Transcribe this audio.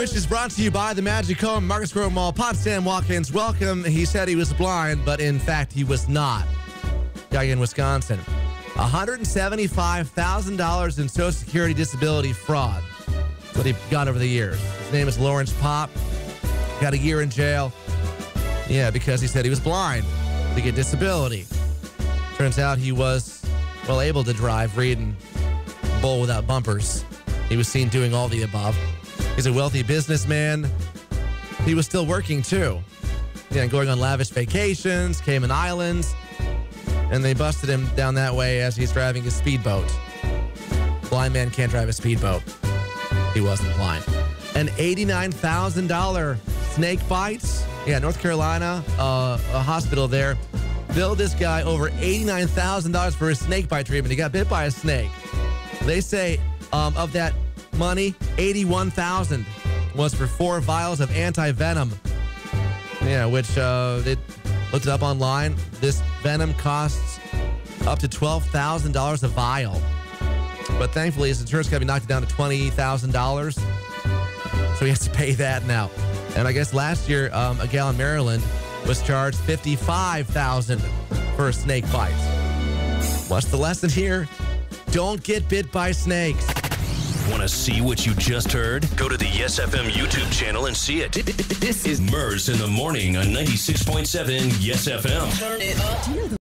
which is brought to you by the Magic Home, Marcus Grove Mall, Potsdam Walk-ins. Welcome. He said he was blind, but in fact he was not. Guy in Wisconsin. $175,000 in Social Security disability fraud. What he got over the years. His name is Lawrence Pop. Got a year in jail. Yeah, because he said he was blind to get disability. Turns out he was, well, able to drive, read, and bowl without bumpers. He was seen doing all the above. He's a wealthy businessman. He was still working too. Yeah, going on lavish vacations, Cayman Islands, and they busted him down that way as he's driving his speedboat. Blind man can't drive a speedboat. He wasn't blind. An $89,000 snake bites. Yeah, North Carolina, uh, a hospital there billed this guy over $89,000 for his snake bite treatment. He got bit by a snake. They say um, of that money, 81,000 was for four vials of anti-venom. Yeah, which uh, they looked it up online. This venom costs up to $12,000 a vial. But thankfully, his insurance company knocked it down to $20,000. So he has to pay that now. And I guess last year, um, a gal in Maryland was charged $55,000 for a snake bite. What's the lesson here? Don't get bit by snakes. Want to see what you just heard? Go to the Yes FM YouTube channel and see it. This is Murs in the morning on 96.7 Yes FM. Turn it up.